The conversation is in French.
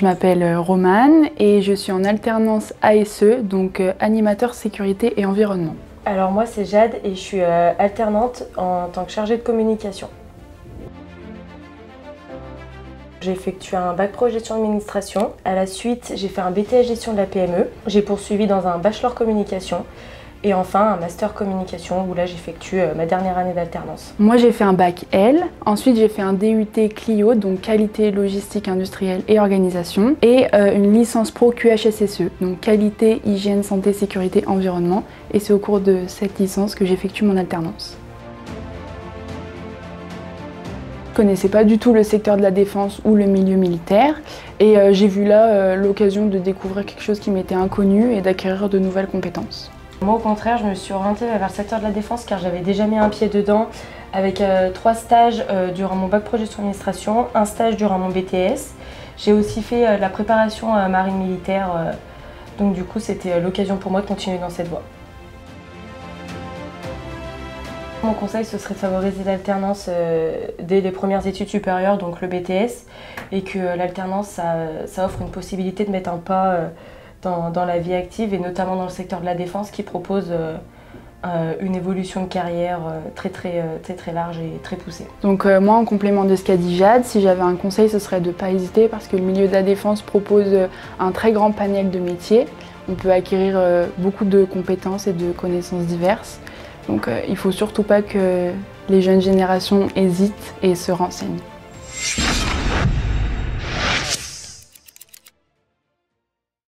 Je m'appelle Romane et je suis en alternance ASE, donc animateur sécurité et environnement. Alors moi c'est Jade et je suis alternante en tant que chargée de communication. J'ai effectué un bac pro gestion administration. À la suite, j'ai fait un BTS gestion de la PME. J'ai poursuivi dans un bachelor communication. Et enfin, un master communication où là j'effectue euh, ma dernière année d'alternance. Moi j'ai fait un bac L, ensuite j'ai fait un DUT Clio, donc qualité, logistique, industrielle et organisation, et euh, une licence pro QHSSE, donc qualité, hygiène, santé, sécurité, environnement. Et c'est au cours de cette licence que j'effectue mon alternance. connaissais pas du tout le secteur de la défense ou le milieu militaire et euh, j'ai vu là l'occasion de découvrir quelque chose qui m'était inconnu et d'acquérir de nouvelles compétences. Moi au contraire, je me suis orientée vers le secteur de la défense car j'avais déjà mis un pied dedans avec euh, trois stages durant mon bac projet sur administration, un stage durant mon BTS. J'ai aussi fait la préparation marine militaire, donc du coup c'était l'occasion pour moi de continuer dans cette voie. Mon conseil, ce serait de favoriser l'alternance euh, dès les premières études supérieures, donc le BTS, et que l'alternance, ça, offre une possibilité de mettre un pas euh, dans, la vie active, et notamment dans le secteur de la défense, qui propose euh, une évolution de carrière très, très, très, large et très poussée. Donc moi, en complément de ce qu'a dit Jade, si j'avais un conseil, ce serait de ne pas hésiter, parce que le milieu de la défense propose un très grand panel de métiers. On peut acquérir beaucoup de compétences et de connaissances diverses. Donc euh, il ne faut surtout pas que les jeunes générations hésitent et se renseignent.